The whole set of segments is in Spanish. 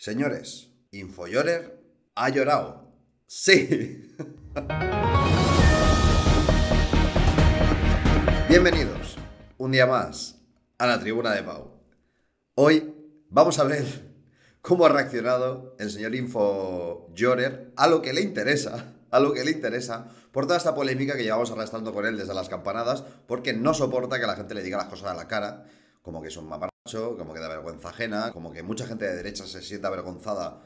Señores, Infoyorer ha llorado. Sí. Bienvenidos un día más a la tribuna de Pau. Hoy vamos a ver cómo ha reaccionado el señor Infoyorer a lo que le interesa, a lo que le interesa por toda esta polémica que llevamos arrastrando con él desde las campanadas, porque no soporta que la gente le diga las cosas a la cara, como que es un como que da vergüenza ajena, como que mucha gente de derecha se siente avergonzada,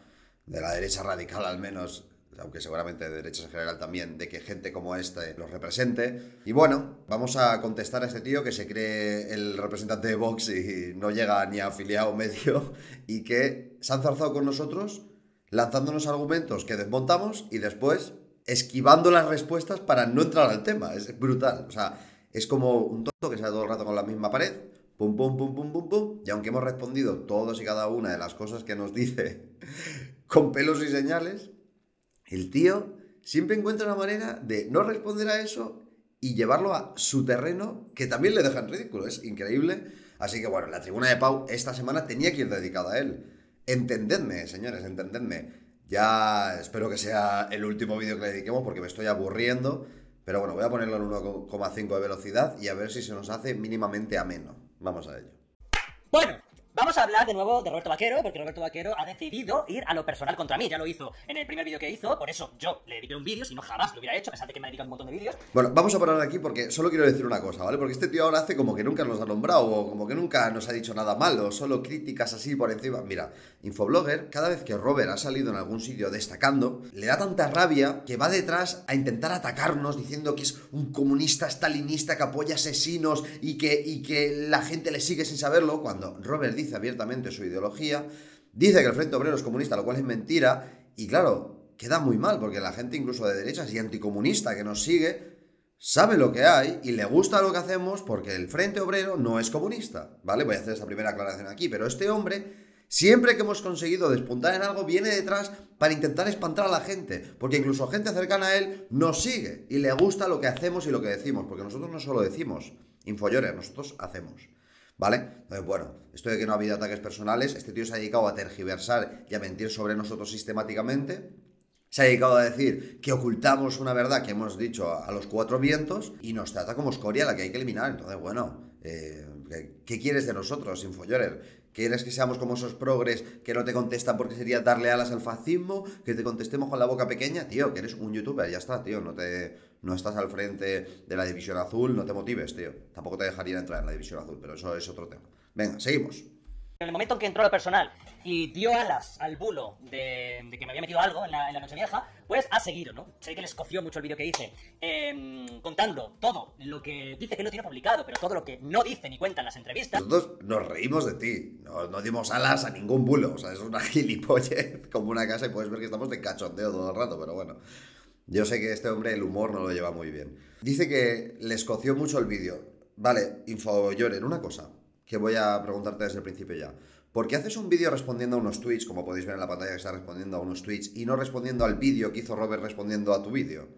de la derecha radical al menos, aunque seguramente de derechas en general también, de que gente como este los represente. Y bueno, vamos a contestar a este tío que se cree el representante de Vox y no llega ni a afiliado medio y que se han zarzado con nosotros lanzándonos argumentos que desmontamos y después esquivando las respuestas para no entrar al tema. Es brutal. O sea, es como un tonto que sale todo el rato con la misma pared. Pum, pum, pum, pum, pum, pum. Y aunque hemos respondido todos y cada una de las cosas que nos dice con pelos y señales, el tío siempre encuentra una manera de no responder a eso y llevarlo a su terreno que también le deja en ridículo. Es increíble. Así que bueno, la tribuna de Pau esta semana tenía que ir dedicada a él. Entendedme, señores, entendedme. Ya espero que sea el último vídeo que le dediquemos porque me estoy aburriendo. Pero bueno, voy a ponerlo en 1,5 de velocidad y a ver si se nos hace mínimamente ameno. Vamos a ello. Bueno, Vamos a hablar de nuevo de Roberto Vaquero, porque Roberto Vaquero ha decidido ir a lo personal contra mí. Ya lo hizo en el primer vídeo que hizo, por eso yo le dediqué un vídeo, si no jamás lo hubiera hecho, a pesar que me ha dedicado un montón de vídeos. Bueno, vamos a parar aquí porque solo quiero decir una cosa, ¿vale? Porque este tío ahora hace como que nunca nos ha nombrado o como que nunca nos ha dicho nada malo, solo críticas así por encima. Mira, Infoblogger, cada vez que Robert ha salido en algún sitio destacando, le da tanta rabia que va detrás a intentar atacarnos diciendo que es un comunista stalinista que apoya asesinos y que, y que la gente le sigue sin saberlo, cuando Robert dice abiertamente su ideología, dice que el Frente Obrero es comunista, lo cual es mentira, y claro, queda muy mal, porque la gente incluso de derechas y anticomunista que nos sigue, sabe lo que hay y le gusta lo que hacemos porque el Frente Obrero no es comunista, ¿vale? Voy a hacer esta primera aclaración aquí, pero este hombre... Siempre que hemos conseguido despuntar en algo, viene detrás para intentar espantar a la gente. Porque incluso gente cercana a él nos sigue y le gusta lo que hacemos y lo que decimos. Porque nosotros no solo decimos, infollores, nosotros hacemos. ¿Vale? Entonces, bueno, esto de que no ha habido ataques personales, este tío se ha dedicado a tergiversar y a mentir sobre nosotros sistemáticamente. Se ha dedicado a decir que ocultamos una verdad que hemos dicho a, los cuatro vientos y nos trata como escoria la que hay que eliminar. Entonces, bueno, eh, ¿qué, quieres de nosotros, Infoyorer? ¿Quieres que seamos como esos progres que no te contestan porque sería darle alas al fascismo? ¿Que te contestemos con la boca pequeña? Tío, que eres un youtuber, ya está, tío. No, te, no estás al frente de la división azul, no te motives, tío. Tampoco te dejaría entrar en la división azul, pero eso es otro tema. Venga, seguimos. En el momento en que entró lo personal y dio alas al bulo de, que me había metido algo en la, en la, noche vieja, pues ha seguido, ¿no? Sé que les coció mucho el vídeo que hice, eh, contando todo lo que dice que no tiene publicado, pero todo lo que no dice ni cuenta en las entrevistas. Nosotros nos reímos de ti, no, no dimos alas a ningún bulo, o sea, es una gilipollez como una casa y puedes ver que estamos de cachondeo todo el rato, pero bueno. Yo sé que este hombre el humor no lo lleva muy bien. Dice que les coció mucho el vídeo. Vale, Infoyoren, una cosa que voy a preguntarte desde el principio ya. ¿Por qué haces un vídeo respondiendo a unos tweets, como podéis ver en la pantalla que está respondiendo a unos tweets, y no respondiendo al vídeo que hizo Robert respondiendo a tu vídeo?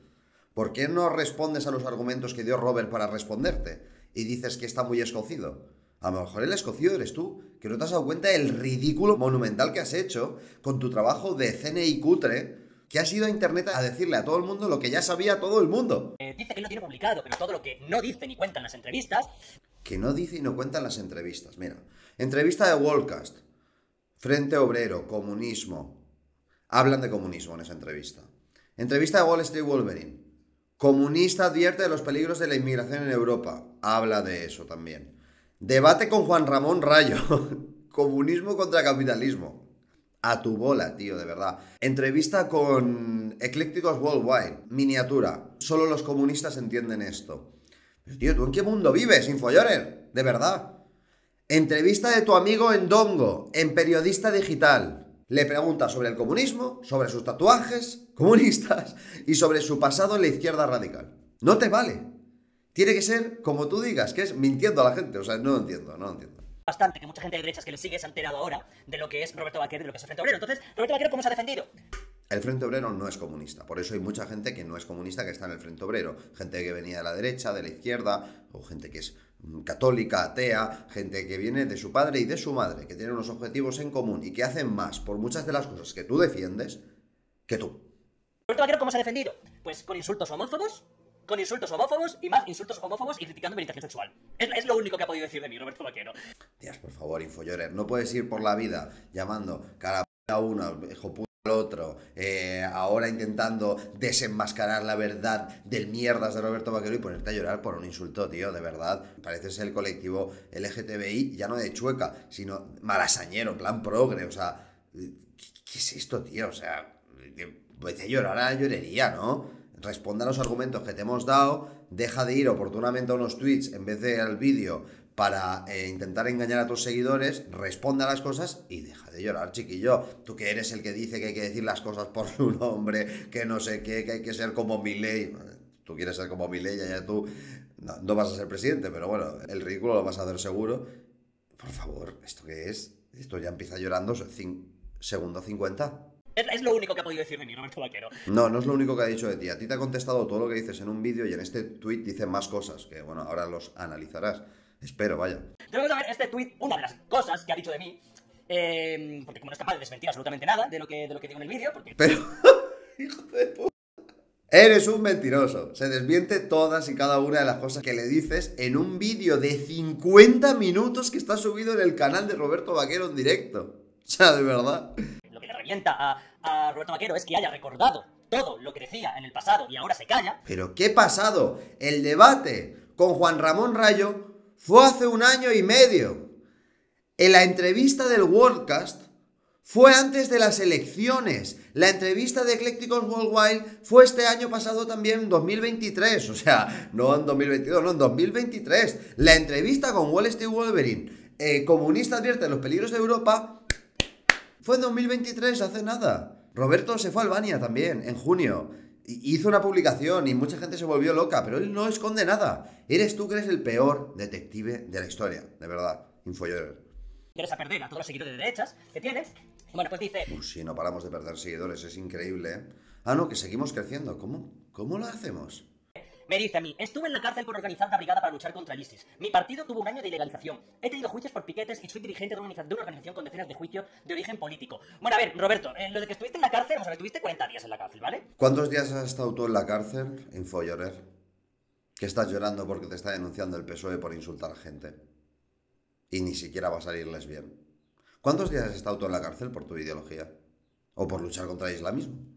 ¿Por qué no respondes a los argumentos que dio Robert para responderte? Y dices que está muy escocido. A lo mejor el escocido eres tú, que no te has dado cuenta del ridículo monumental que has hecho con tu trabajo de CNI cutre, que has ido a internet a decirle a todo el mundo lo que ya sabía todo el mundo. Eh, dice que no tiene publicado, pero todo lo que no dice ni cuenta en las entrevistas. Que no dice y no cuenta en las entrevistas. Mira, entrevista de Worldcast, Frente Obrero, comunismo. Hablan de comunismo en esa entrevista. Entrevista de Wall Street Wolverine. Comunista advierte de los peligros de la inmigración en Europa. Habla de eso también. Debate con Juan Ramón Rayo. Comunismo contra capitalismo a tu bola, tío, de verdad. Entrevista con Eclécticos Worldwide, miniatura. Solo los comunistas entienden esto. Tío, ¿tú en qué mundo vives, Infoyorer? De verdad. Entrevista de tu amigo en Dongo, en Periodista Digital. Le pregunta sobre el comunismo, sobre sus tatuajes comunistas y sobre su pasado en la izquierda radical. No te vale. Tiene que ser como tú digas, que es mintiendo a la gente. O sea, no entiendo, no entiendo bastante que mucha gente de derechas que le sigue se ha enterado ahora de lo que es Roberto Vaquero y de lo que es el Frente Obrero. Entonces, Roberto Vaquero, ¿cómo se ha defendido? El Frente Obrero no es comunista, por eso hay mucha gente que no es comunista que está en el Frente Obrero, gente que venía de la derecha, de la izquierda, o gente que es católica, atea, gente que viene de su padre y de su madre, que tienen unos objetivos en común y que hacen más por muchas de las cosas que tú defiendes que tú. Roberto Vaquero, ¿cómo se ha defendido? Pues con insultos homófobos, con insultos homófobos y más insultos homófobos y criticando mi orientación sexual. Es, es lo único que ha podido decir de mí, Roberto Vaquero. Tías, por favor, Infoyorer, no puedes ir por la vida llamando cara a uno, hijo puta al otro, eh, ahora intentando desenmascarar la verdad del mierdas de Roberto Vaquero y ponerte a llorar por un insulto, tío, de verdad. Pareces el colectivo LGTBI, ya no de chueca, sino malasañero, plan progre, o sea, ¿qué, es esto, tío? O sea, vete llorar a llorería, ¿no? Responda a los argumentos que te hemos dado, deja de ir oportunamente a unos tweets en vez de al vídeo para eh, intentar engañar a tus seguidores, responde a las cosas y deja de llorar, chiquillo. Tú que eres el que dice que hay que decir las cosas por su nombre, que no sé qué, que hay que ser como Milei. Tú quieres ser como Milei, ya, ya tú no, no vas a ser presidente, pero bueno, el ridículo lo vas a hacer seguro. Por favor, ¿esto qué es? Esto ya empieza llorando, segundo 50. Es, es lo único que ha podido decir de mí, Roberto Vaquero. No, no es lo único que ha dicho de ti. A ti te ha contestado todo lo que dices en un vídeo y en este tweet dice más cosas, que bueno, ahora los analizarás. Espero, vaya. Tenemos que ver este tweet, una de las cosas que ha dicho de mí, eh, porque como no es capaz de desmentir absolutamente nada de lo que, de lo que digo en el vídeo, porque Pero, hijo de puta. Eres un mentiroso. Se desmiente todas y cada una de las cosas que le dices en un vídeo de 50 minutos que está subido en el canal de Roberto Vaquero en directo. O sea, de verdad. lo que le revienta a, a Roberto Vaquero es que haya recordado todo lo que decía en el pasado y ahora se calla. Pero ¿qué pasado? El debate con Juan Ramón Rayo fue hace un año y medio. En la entrevista del Worldcast fue antes de las elecciones. La entrevista de Eclécticos Worldwide fue este año pasado también, en 2023. O sea, no en 2022, no, en 2023. La entrevista con Wall Street Wolverine, eh, comunista advierte los peligros de Europa, fue en 2023, hace nada. Roberto se fue a Albania también, en junio. Hizo una publicación y mucha gente se volvió loca, pero él no esconde nada. Eres tú que eres el peor detective de la historia, de verdad. Infoyorer. Interesa perder a todos los seguidores de derechas que tiene. Bueno, pues dice, Uy, sí, no paramos de perder seguidores, es increíble, ¿eh? Ah, no, que seguimos creciendo. ¿Cómo? ¿Cómo lo hacemos? Me dice a mí, estuve en la cárcel por organizar una brigada para luchar contra el ISIS. Mi partido tuvo un año de ilegalización. He tenido juicios por piquetes y soy dirigente de una, organización con decenas de juicios de origen político. Bueno, a ver, Roberto, en lo de que estuviste en la cárcel, vamos a ver, tuviste 40 días en la cárcel, ¿vale? ¿Cuántos días has estado tú en la cárcel, Infoyorer? Que estás llorando porque te está denunciando el PSOE por insultar a gente. Y ni siquiera va a salirles bien. ¿Cuántos días has estado tú en la cárcel por tu ideología? ¿O por luchar contra el islamismo?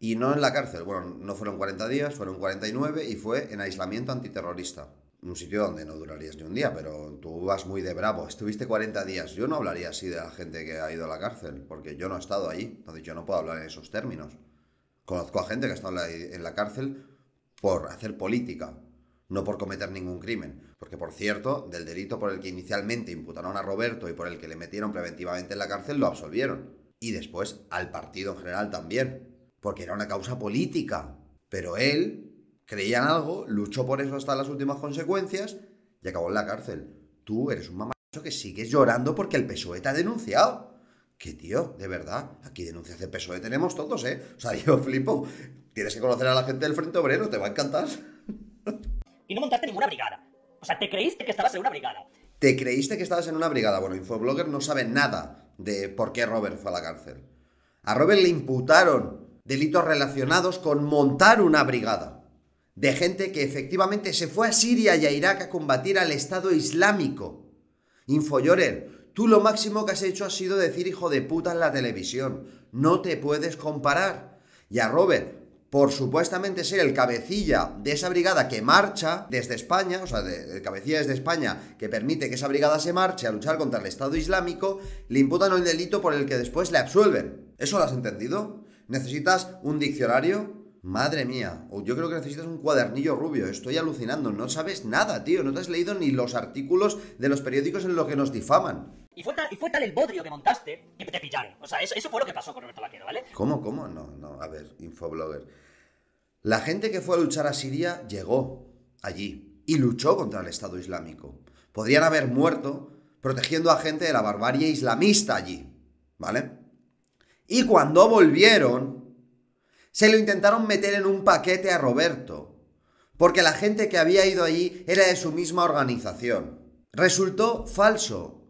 Y no en la cárcel, bueno, no fueron 40 días, fueron 49 y fue en aislamiento antiterrorista. Un sitio donde no durarías ni un día, pero tú vas muy de bravo. Estuviste 40 días. Yo no hablaría así de la gente que ha ido a la cárcel, porque yo no he estado allí. Entonces yo no puedo hablar en esos términos. Conozco a gente que ha estado en la, cárcel por hacer política, no por cometer ningún crimen. Porque, por cierto, del delito por el que inicialmente imputaron a Roberto y por el que le metieron preventivamente en la cárcel, lo absolvieron. Y después al partido en general también. Porque era una causa política. Pero él creía en algo, luchó por eso hasta las últimas consecuencias y acabó en la cárcel. Tú eres un mamacho que sigues llorando porque el PSOE te ha denunciado. Que tío, de verdad, aquí denuncias de PSOE tenemos todos, ¿eh? O sea, yo flipo. Tienes que conocer a la gente del Frente Obrero, te va a encantar. Y no montaste ninguna brigada. O sea, te creíste que estabas en una brigada. ¿Te creíste que estabas en una brigada? Bueno, Infoblogger no sabe nada de por qué Robert fue a la cárcel. A Robert le imputaron delitos relacionados con montar una brigada. De gente que efectivamente se fue a Siria y a Irak a combatir al Estado Islámico. Infoyorer, tú lo máximo que has hecho ha sido decir hijo de puta en la televisión. No te puedes comparar. Y a Robert, por supuestamente ser el cabecilla de esa brigada que marcha desde España, o sea, de, el cabecilla desde España, que permite que esa brigada se marche a luchar contra el Estado Islámico, le imputan el delito por el que después le absuelven. ¿Eso lo has entendido? ¿Necesitas un diccionario? Madre mía, o yo creo que necesitas un cuadernillo rubio, estoy alucinando, no sabes nada, tío, no te has leído ni los artículos de los periódicos en los que nos difaman. Y fue, tal, y fue tal el bodrio que montaste que te pillaron. O sea, eso, eso fue lo que pasó con Roberto Vaquero, ¿vale? ¿Cómo, cómo? No, no, a ver, infoblogger. La gente que fue a luchar a Siria llegó allí y luchó contra el Estado Islámico. Podrían haber muerto protegiendo a gente de la barbarie islamista allí, ¿vale? Y cuando volvieron, se lo intentaron meter en un paquete a Roberto porque la gente que había ido allí era de su misma organización. Resultó falso.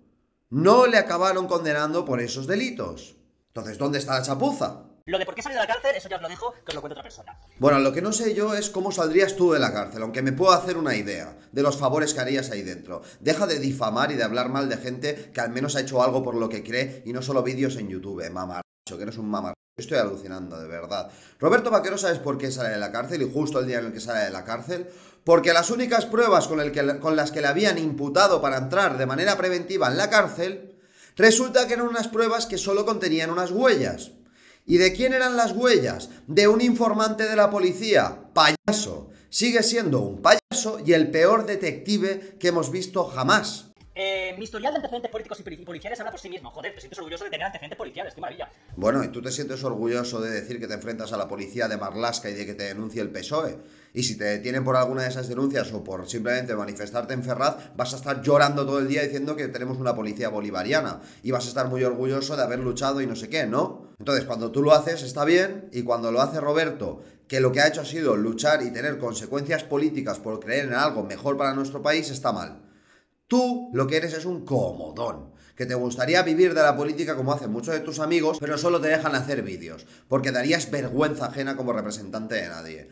No le acabaron condenando por esos delitos. Entonces, ¿dónde está la chapuza? Lo de por qué salió de la cárcel, eso ya os lo dejo, que os lo cuente otra persona. Bueno, lo que no sé yo es cómo saldrías tú de la cárcel, aunque me puedo hacer una idea de los favores que harías ahí dentro. Deja de difamar y de hablar mal de gente que al menos ha hecho algo por lo que cree y no solo vídeos en YouTube, mamarracho, que eres un mamarracho. Estoy alucinando, de verdad. Roberto Vaquero, ¿sabes por qué sale de la cárcel? Y justo el día en el que sale de la cárcel. Porque las únicas pruebas con, con las que le habían imputado para entrar de manera preventiva en la cárcel, resulta que eran unas pruebas que solo contenían unas huellas. ¿Y de quién eran las huellas? De un informante de la policía. Payaso. Sigue siendo un payaso y el peor detective que hemos visto jamás. Eh, mi historial de antecedentes políticos y policiales habla por sí mismo. Joder, te sientes orgulloso de tener antecedentes policiales, qué maravilla. Bueno, ¿y tú te sientes orgulloso de decir que te enfrentas a la policía de Marlaska y de que te denuncie el PSOE? Y si te detienen por alguna de esas denuncias o por simplemente manifestarte en Ferraz, vas a estar llorando todo el día diciendo que tenemos una policía bolivariana. Y vas a estar muy orgulloso de haber luchado y no sé qué, ¿no? Entonces, cuando tú lo haces está bien y cuando lo hace Roberto, que lo que ha hecho ha sido luchar y tener consecuencias políticas por creer en algo mejor para nuestro país, está mal. Tú lo que eres es un comodón, que te gustaría vivir de la política como hacen muchos de tus amigos, pero solo te dejan hacer vídeos, porque darías vergüenza ajena como representante de nadie.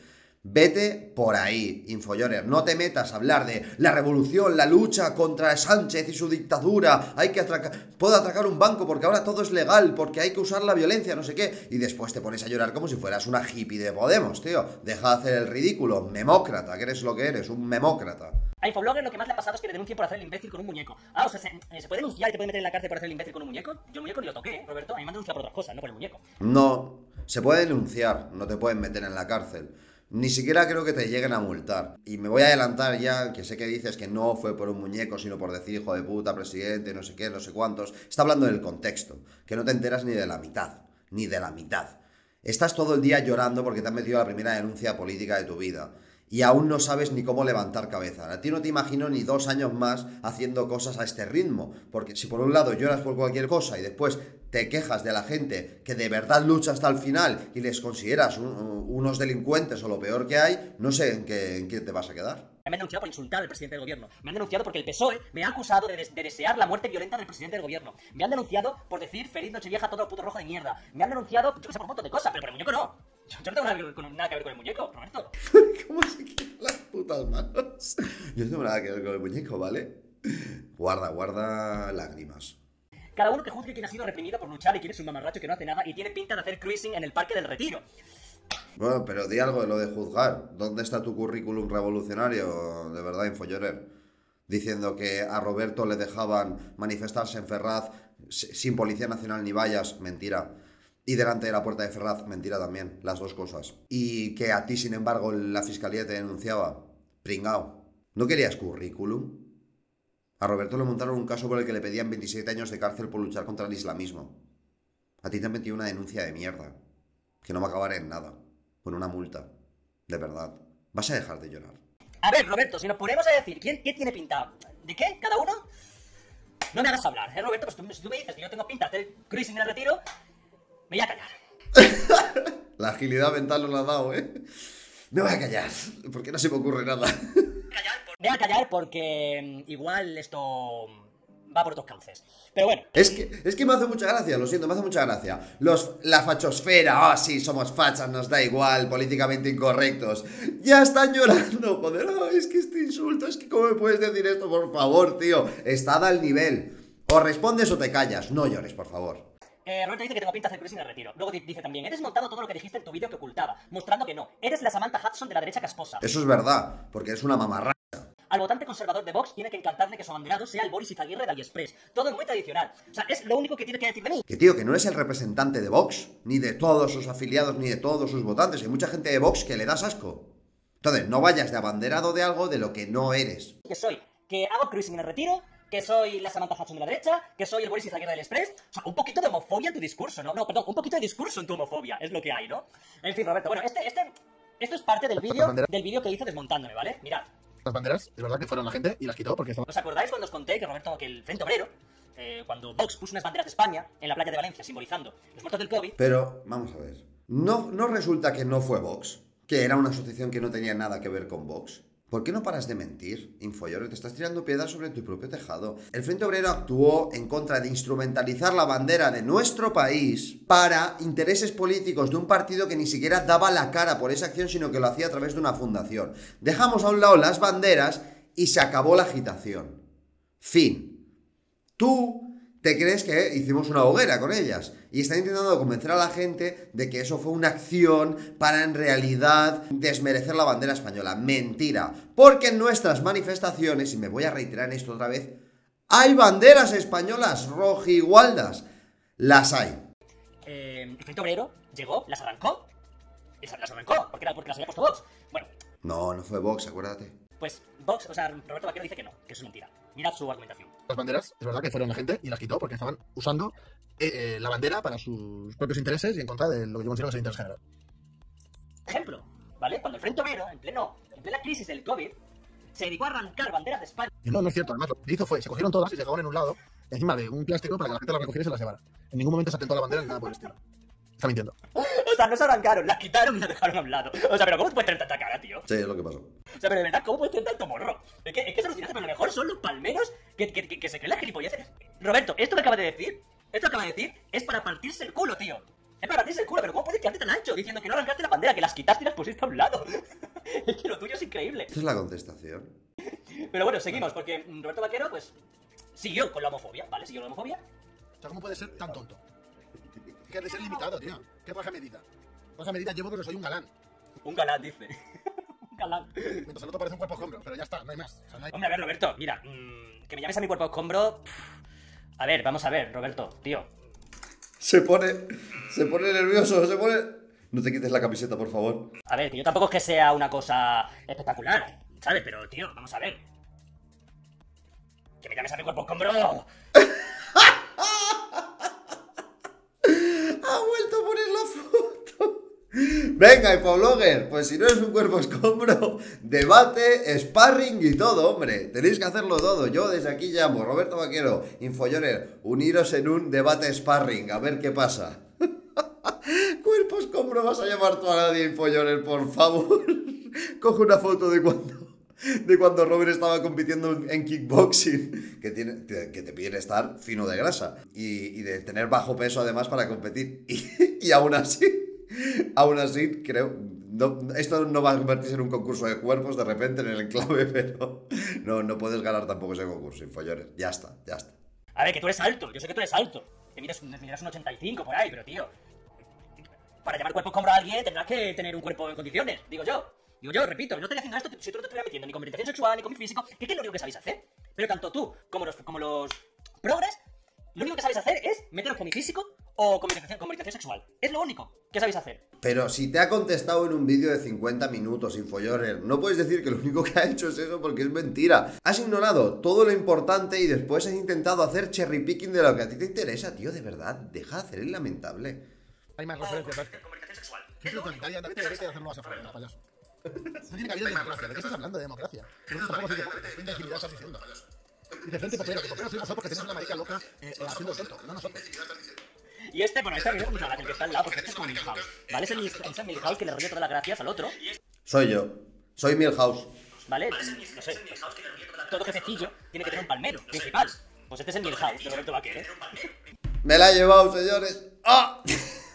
Vete por ahí, Infoyoner. No te metas a hablar de la revolución, la lucha contra Sánchez y su dictadura. Hay que atracar. Puedo atracar un banco porque ahora todo es legal, porque hay que usar la violencia, no sé qué. Y después te pones a llorar como si fueras una hippie de Podemos, tío. Deja de hacer el ridículo. Memócrata, que eres lo que eres, un memócrata. A Infoblogger lo que más le ha pasado es que le denuncien por hacer el imbécil con un muñeco. Ah, o sea, ¿se, eh, ¿se puede denunciar y te puede meter en la cárcel por hacer el imbécil con un muñeco? Yo el muñeco ni lo toqué, ¿eh, Roberto. A mí me han denunciado por otras cosas, no por el muñeco. No, se puede denunciar, no te pueden meter en la cárcel. Ni siquiera creo que te lleguen a multar. Y me voy a adelantar ya, que sé que dices que no fue por un muñeco, sino por decir hijo de puta, presidente, no sé qué, no sé cuántos. Está hablando del contexto, que no te enteras ni de la mitad, ni de la mitad. Estás todo el día llorando porque te han metido la primera denuncia política de tu vida y aún no sabes ni cómo levantar cabeza. A ti no te imagino ni dos años más haciendo cosas a este ritmo, porque si por un lado lloras por cualquier cosa y después te quejas de la gente que de verdad lucha hasta el final y les consideras unos delincuentes o lo peor que hay, no sé en qué, en qué te vas a quedar. Me han denunciado por insultar al presidente del gobierno. Me han denunciado porque el PSOE me ha acusado de, desear la muerte violenta del presidente del gobierno. Me han denunciado por decir feliz noche vieja todo el puto rojo de mierda. Me han denunciado, yo que sé, por un montón de cosas, pero por el muñeco no. Yo, no tengo nada que, ver con el muñeco, Roberto. ¿Cómo se quitan las putas manos? Yo no tengo nada que ver con el muñeco, ¿vale? Guarda, guarda lágrimas. Cada uno que juzgue quién ha sido reprimido por luchar y quién es un mamarracho que no hace nada y tiene pinta de hacer cruising en el Parque del Retiro. Bueno, pero di algo de lo de juzgar. ¿Dónde está tu currículum revolucionario, de verdad, Infoyorer? Diciendo que a Roberto le dejaban manifestarse en Ferraz sin Policía Nacional ni vallas. Mentira. Y delante de la puerta de Ferraz, mentira también, las dos cosas. Y que a ti, sin embargo, la fiscalía te denunciaba. Pringao. ¿No querías currículum? A Roberto le montaron un caso por el que le pedían 27 años de cárcel por luchar contra el islamismo. A ti te han metido una denuncia de mierda. Que no va a acabar en nada con una multa. De verdad. Vas a dejar de llorar. A ver, Roberto, si nos ponemos a decir quién, qué tiene pinta, ¿de qué? ¿Cada uno? No me hagas hablar, ¿eh, Roberto? Pues tú, si tú me dices que yo tengo pinta de hacer cruising en el retiro, me voy a callar. la agilidad mental no la ha dado, ¿eh? Me voy a callar, porque no se me ocurre nada. Me voy a callar porque mm, igual esto va por otros cauces. Pero bueno. Es que, es que me hace mucha gracia, lo siento, me hace mucha gracia. Los, la fachosfera, ah, sí, somos fachas, nos da igual, políticamente incorrectos. Ya están llorando, joder, oh, es que este insulto, es que ¿cómo me puedes decir esto, por favor, tío? Estad al nivel. O respondes o te callas, no llores, por favor. Eh, Roberto dice que tengo pinta de hacer cruising el retiro. Luego dice también, he desmontado todo lo que dijiste en tu vídeo que ocultaba, mostrando que no. Eres la Samantha Hudson de la derecha casposa. Eso es verdad, porque es una mamarra. Al votante conservador de Vox tiene que encantarle que su abanderado sea el Boris Izaguirre de AliExpress. Todo es muy tradicional. O sea, es lo único que tiene que decir de mí. Que tío, que no eres el representante de Vox, ni de todos sus afiliados, ni de todos sus votantes. Hay mucha gente de Vox que le das asco. Entonces, no vayas de abanderado de algo de lo que no eres. Que soy, que hago cruising en el retiro, que soy la Samantha Hudson de la derecha, que soy el Boris Izaguirre del Express. O sea, un poquito de homofobia en tu discurso, ¿no? No, perdón, un poquito de discurso en tu homofobia, es lo que hay, ¿no? En fin, Roberto, bueno, este, este, esto es parte del vídeo, del vídeo que hice desmontándome, ¿vale? Mirad las banderas, es verdad que fueron la gente y las quitó porque ¿Os acordáis cuando os conté que Roberto, que el Frente Obrero, eh, cuando Vox puso unas banderas de España en la playa de Valencia simbolizando los muertos del COVID? Pero, vamos a ver, ¿no, no resulta que no fue Vox? que era una asociación que no tenía nada que ver con Vox. ¿Por qué no paras de mentir? Infollore, te estás tirando piedras sobre tu propio tejado. El Frente Obrero actuó en contra de instrumentalizar la bandera de nuestro país para intereses políticos de un partido que ni siquiera daba la cara por esa acción, sino que lo hacía a través de una fundación. Dejamos a un lado las banderas y se acabó la agitación. Fin. Tú te crees que hicimos una hoguera con ellas y están intentando convencer a la gente de que eso fue una acción para en realidad desmerecer la bandera española. Mentira, porque en nuestras manifestaciones, y me voy a reiterar en esto otra vez, hay banderas españolas rojigualdas. Las hay. Eh, el Obrero llegó, las arrancó. Y las arrancó, porque, era, porque las había puesto Vox. Bueno, No, no fue Vox, acuérdate. Pues Vox, o sea, Roberto Vaquero dice que no, que eso es mentira. Mirad su argumentación. Las banderas, es verdad que fueron la gente y las quitó porque estaban usando eh, eh, la bandera para sus propios intereses y en contra de lo que yo considero que es el interés general. Ejemplo, ¿vale? Cuando el Frente Obrero, en, pleno, en plena crisis del COVID, se dedicó a arrancar banderas de España Y no, no es cierto. Además, lo que hizo fue, se cogieron todas y se dejaron en un lado, encima de un plástico para que la gente las recogiera y se las llevara. En ningún momento se atentó a la bandera ni nada por el estilo. Está mintiendo. O sea, no se arrancaron, las quitaron y las dejaron a un lado. O sea, pero ¿cómo te puedes tener tanta cara, tío? Sí, es lo que pasó. O sea, pero de verdad, ¿cómo puedes tener tanto morro? Es que es, que es alucinante, pero lo mejor son los palmeros que, que, que, que se creen las gilipolleces. Roberto, esto que acabas de decir, esto que acabas de decir, es para partirse el culo, tío. Es para partirse el culo, pero ¿cómo puedes quedarte tan ancho diciendo que no arrancaste la bandera, que las quitaste y las pusiste a un lado? es que lo tuyo es increíble. Esta es la contestación. Pero bueno, seguimos, porque Roberto Vaquero, pues, siguió con la homofobia, ¿vale? Siguió con la homofobia. O sea, ¿cómo puede ser tan tonto? Que de ser limitado, tío. ¿Qué raja medida? Raja medida llevo porque soy un galán. Un galán, dice. Galán. Mientras el otro parece un cuerpo escombro, pero ya está, no hay más. O sea, no hay- Hombre, a ver, Roberto, mira, mm, que me llames a mi cuerpo escombro. pff. A ver, vamos a ver, Roberto, tío. Se pone. Se pone nervioso, se pone. No te quites la camiseta, por favor. A ver, que yo tampoco es que sea una cosa espectacular, ¿sabes? Pero, tío, vamos a ver. Que me llames a mi cuerpo escombro. ¡Ha vuelto a poner la foto! Venga, Infoblogger, pues si no eres un cuerpo escombro, debate, sparring y todo, hombre. Tenéis que hacerlo todo. Yo desde aquí llamo, Roberto Vaquero, Infolloner, uniros en un debate sparring, a ver qué pasa. cuerpo escombro, vas a llamar tú a nadie, Infolloner, por favor. Coge una foto de cuando... De cuando Robert estaba compitiendo en kickboxing, que, tiene, que te piden estar fino de grasa y, y de tener bajo peso además para competir. Y, y aún así, aún así, creo, no, esto no va a convertirse en un concurso de cuerpos de repente en el enclave, pero no, no puedes ganar tampoco ese concurso, infollores. Ya está, ya está. A ver, que tú eres alto, yo sé que tú eres alto. Que miras, miras un 85 por ahí, pero, tío. Para llamar cuerpo escombro a alguien tendrás que tener un cuerpo en condiciones, digo yo. Digo yo, repito, no estoy haciendo esto si tú no te estuviera metiendo ni con orientación sexual ni con mi físico, que es lo único que sabéis hacer. Pero tanto tú como los, como los progres, lo único que sabéis hacer es meteros con mi físico o con orientación sexual. Es lo único que sabéis hacer. Pero si te ha contestado en un vídeo de 50 minutos, Infoyorer, no puedes decir que lo único que ha hecho es eso porque es mentira. Has ignorado todo lo importante y después has intentado hacer cherry picking de lo que a ti te interesa, tío, de verdad. Deja de hacer el lamentable. hay más referencias. Con orientación sexual. Gente totalitaria, vete, vete a hacerlo más afuera, payaso. No tiene cabida democracia. ¿De qué estás hablando de democracia? Tampoco soy demócrata. ¿Qué imbecilidad estás diciendo? Dice Frente Popero, que Popero soy vosotros porque tenéis una marica loca eh, eh, haciendo el tonto, no nosotros. Y este, bueno, este a mí me gusta más, el que está al lado, porque este es como Milhouse. ¿Vale? Es el, es el Milhouse que le ríe todas las gracias al otro. Soy yo. Soy Milhouse. ¿Vale? No sé. Todo jefecillo tiene que tener un palmero principal. Pues este es el Milhouse de Roberto Vaquero. Me la he llevado, señores. ¡Ah!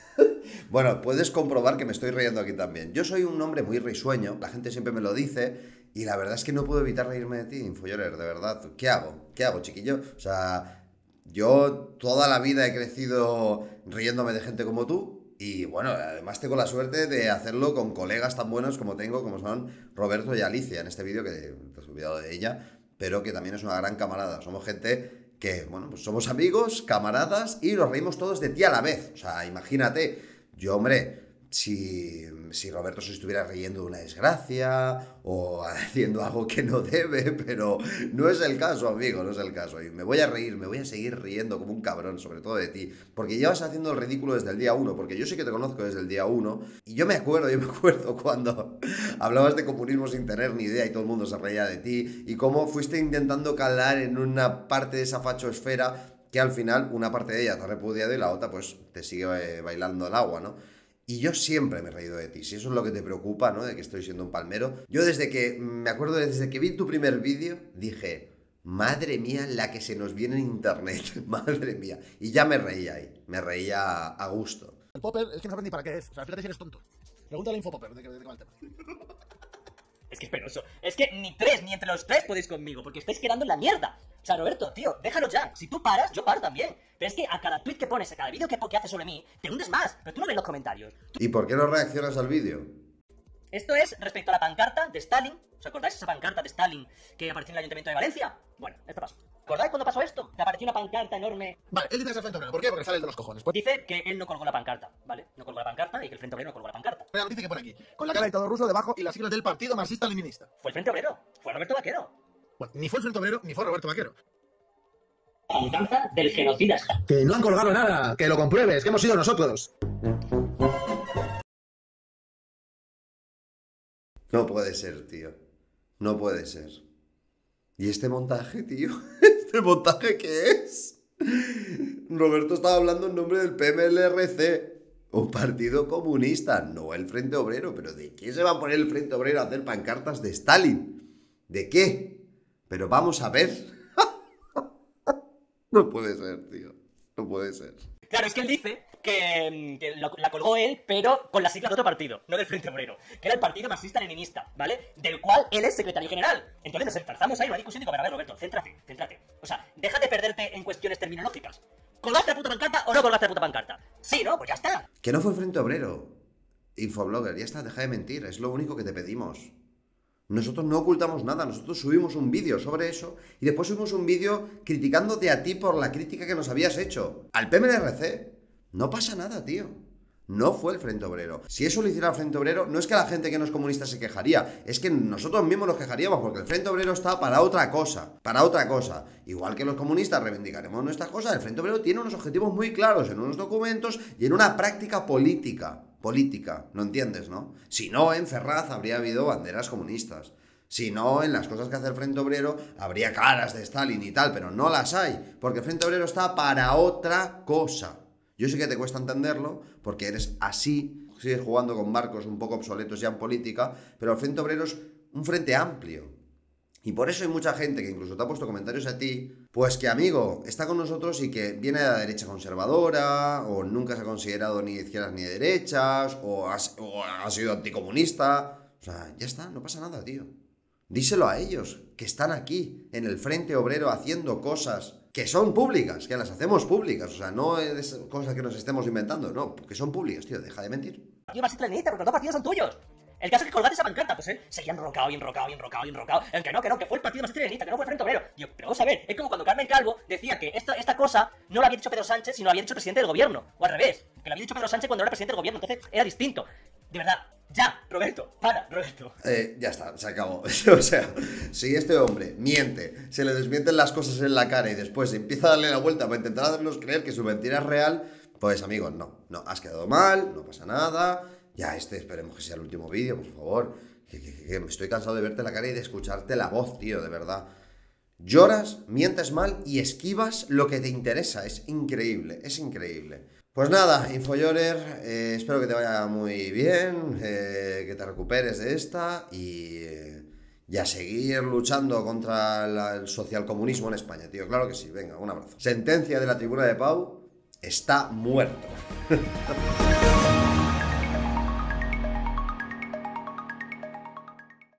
bueno, puedes comprobar que me estoy riendo aquí también. Yo soy un hombre muy risueño, la gente siempre me lo dice, y la verdad es que no puedo evitar reírme de ti, Infollorer, de verdad. ¿Qué hago? ¿Qué hago, chiquillo? O sea, yo toda la vida he crecido riéndome de gente como tú, y bueno, además tengo la suerte de hacerlo con colegas tan buenos como tengo, como son Roberto y Alicia, en este vídeo que te has olvidado de ella, pero que también es una gran camarada. Somos gente que, bueno, pues somos amigos, camaradas y nos reímos todos de ti a la vez. O sea, imagínate, yo, hombre, si, si Roberto se estuviera riendo de una desgracia o haciendo algo que no debe, pero no es el caso, amigo, no es el caso. Y me voy a reír, me voy a seguir riendo como un cabrón, sobre todo de ti, porque llevas haciendo el ridículo desde el día uno, porque yo sé que te conozco desde el día uno, y yo me acuerdo, yo me acuerdo cuando hablabas de comunismo sin tener ni idea y todo el mundo se reía de ti, y cómo fuiste intentando calar en una parte de esa fachosfera que al final una parte de ella te ha repudiado y la otra pues te sigue eh, bailando el agua, ¿no? Y yo siempre me he reído de ti. Si eso es lo que te preocupa, ¿no? De que estoy siendo un palmero. Yo desde que, me acuerdo desde que vi tu primer vídeo, dije, madre mía, la que se nos viene en internet. madre mía. Y ya me reía ahí. Me reía a gusto. El popper es que no sabe ni para qué es. O sea, fíjate si eres tonto. Pregúntale a Infopopper de qué va el tema. Es que es penoso. Es que ni tres, ni entre los tres podéis conmigo, porque estáis quedando en la mierda. O sea, Roberto, tío, déjalo ya. Si tú paras, yo paro también. Pero es que a cada tweet que pones, a cada vídeo que, que haces sobre mí, te hundes más. Pero tú no ves los comentarios. ¿Y por qué no reaccionas al vídeo? Esto es respecto a la pancarta de Stalin. ¿Os acordáis esa pancarta de Stalin que apareció en el Ayuntamiento de Valencia? Bueno, esto pasó. ¿Acordáis cuando pasó esto? Que apareció una pancarta enorme. Vale, él dice que es el Frente Obrero. ¿Por qué? Porque sale el de los cojones. Pues Dice que él no colgó la pancarta, ¿vale? No colgó la pancarta y que el Frente Obrero no colgó la pancarta. la noticia que pone aquí. Con la cara y todo ruso debajo y las siglas del Partido Marxista-Leninista. Fue el Frente Obrero. Fue Roberto Vaquero. Bueno, ni fue el Frente Obrero, ni fue Roberto Vaquero. Pancarta del genocida. Que no han colgado nada. Que lo compruebes, que hemos sido nosotros. No puede ser, tío. No puede ser. ¿Y este montaje, tío? ¿Este montaje qué es? Roberto estaba hablando en nombre del PMLRC, un partido comunista, no el Frente Obrero. ¿Pero de qué se va a poner el Frente Obrero a hacer pancartas de Stalin? ¿De qué? Pero vamos a ver. no puede ser, tío. No puede ser. Claro, es que él dice que, lo- la colgó él, pero con la sigla de otro partido, no del Frente Obrero, que era el Partido Marxista-Leninista, ¿vale? Del cual él es secretario general. Entonces nos ahí una discusión y digo, a ver, Roberto, céntrate, céntrate. O sea, deja de perderte en cuestiones terminológicas. ¿Colgaste la puta pancarta o no colgaste la puta pancarta? Sí, ¿no? Pues ya está. Que no fue el Frente Obrero. Infoblogger, ya está, deja de mentir, es lo único que te pedimos. Nosotros no ocultamos nada, nosotros subimos un vídeo sobre eso y después subimos un vídeo criticándote a ti por la crítica que nos habías hecho. Al PMLRC. No pasa nada, tío. No fue el Frente Obrero. Si eso lo hiciera el Frente Obrero, no es que la gente que no es comunista se quejaría, es que nosotros mismos nos quejaríamos porque el Frente Obrero está para otra cosa, para otra cosa. Igual que los comunistas reivindicaremos nuestras cosas, el Frente Obrero tiene unos objetivos muy claros en unos documentos y en una práctica política. Política, ¿no entiendes, no? Si no, en Ferraz habría habido banderas comunistas. Si no, en las cosas que hace el Frente Obrero habría caras de Stalin y tal, pero no las hay, porque el Frente Obrero está para otra cosa. Yo sé que te cuesta entenderlo, porque eres así, sigues jugando con marcos un poco obsoletos ya en política, pero el Frente Obrero es un frente amplio. Y por eso hay mucha gente que incluso te ha puesto comentarios a ti, pues que amigo, está con nosotros y que viene de la derecha conservadora, o nunca se ha considerado ni de izquierdas ni de derechas, o ha, o ha sido anticomunista. O sea, ya está, no pasa nada, tío. Díselo a ellos, que están aquí, en el Frente Obrero, haciendo cosas que son públicas, que las hacemos públicas. O sea, no es cosas que nos estemos inventando, no, que son públicas, tío, deja de mentir. Partido Marxista-Leninista, porque los dos partidos son tuyos. El caso es que colgaste esa pancarta, pues él seguía enrocado y enrocado y enrocado y enrocado. El que no, que no, que fue el Partido Marxista-Leninista, que no fue el Frente Obrero. Pero vamos a ver, es como cuando Carmen Calvo decía que esta, esta cosa no lo había dicho Pedro Sánchez, sino lo había dicho el presidente del gobierno. O al revés, que lo había dicho Pedro Sánchez cuando era presidente del gobierno, entonces era distinto. De verdad, ya, Roberto, para, Roberto. Eh, ya está, se acabó. o sea, si este hombre miente, se le desmienten las cosas en la cara y después empieza a darle la vuelta para intentar hacernos creer que su mentira es real, pues amigos, no, no, has quedado mal, no pasa nada. Ya este, esperemos que sea el último vídeo, por favor. Que, que- que- que estoy cansado de verte la cara y de escucharte la voz, tío, de verdad. Lloras, mientes mal y esquivas lo que te interesa. Es increíble, es increíble. Pues nada, Infoyorer, eh, espero que te vaya muy bien, eh, que te recuperes de esta y, eh, y a seguir luchando contra la- el socialcomunismo en España, tío. Claro que sí, venga, un abrazo. Sentencia de la tribuna de Pau está muerto.